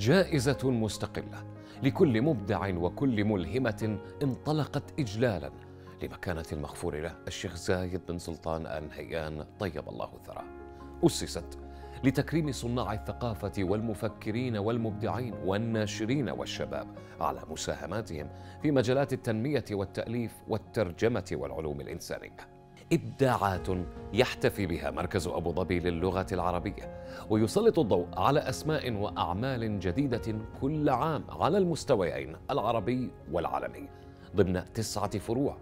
جائزة مستقلة لكل مبدع وكل ملهمة انطلقت إجلالا لمكانة المغفور له الشيخ زايد بن سلطان آل نهيان طيب الله ثراه أسست لتكريم صناع الثقافة والمفكرين والمبدعين والناشرين والشباب على مساهماتهم في مجالات التنمية والتأليف والترجمة والعلوم الإنسانية. إبداعات يحتفي بها مركز أبو ظبي للغة العربية ويسلط الضوء على أسماء وأعمال جديدة كل عام على المستويين العربي والعالمي ضمن تسعة فروع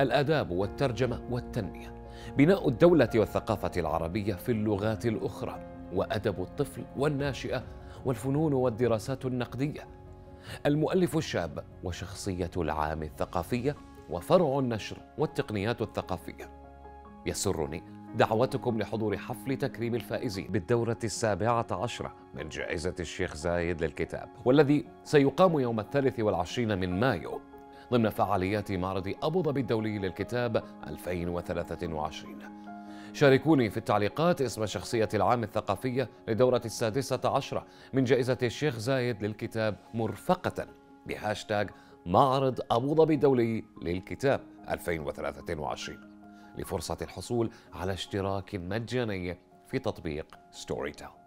الآداب والترجمة والتنمية بناء الدولة والثقافة العربية في اللغات الأخرى وأدب الطفل والناشئة والفنون والدراسات النقدية. المؤلف الشاب وشخصية العام الثقافية وفرع النشر والتقنيات الثقافية. يسرني دعوتكم لحضور حفل تكريم الفائزين بالدورة السابعة عشرة من جائزة الشيخ زايد للكتاب والذي سيقام يوم الثالث والعشرين من مايو ضمن فعاليات معرض أبو ظبي الدولي للكتاب 2023 شاركوني في التعليقات اسم شخصية العام الثقافية لدورة السادسة عشرة من جائزة الشيخ زايد للكتاب مرفقة بهاشتاج معرض أبو ظبي الدولي للكتاب 2023 لفرصة الحصول على اشتراك مجاني في تطبيق ستوري تيل